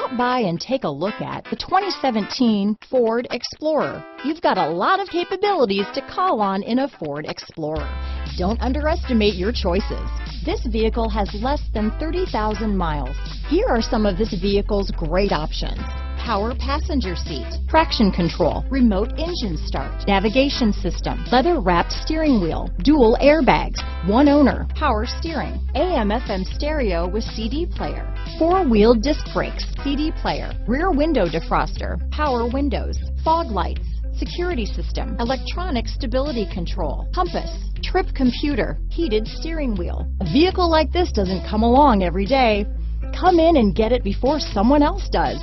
Stop by and take a look at the 2017 Ford Explorer. You've got a lot of capabilities to call on in a Ford Explorer. Don't underestimate your choices. This vehicle has less than 30,000 miles. Here are some of this vehicle's great options power passenger seat, traction control, remote engine start, navigation system, leather wrapped steering wheel, dual airbags, one owner, power steering, AM FM stereo with CD player, four wheel disc brakes, CD player, rear window defroster, power windows, fog lights, security system, electronic stability control, compass, trip computer, heated steering wheel. A vehicle like this doesn't come along every day. Come in and get it before someone else does.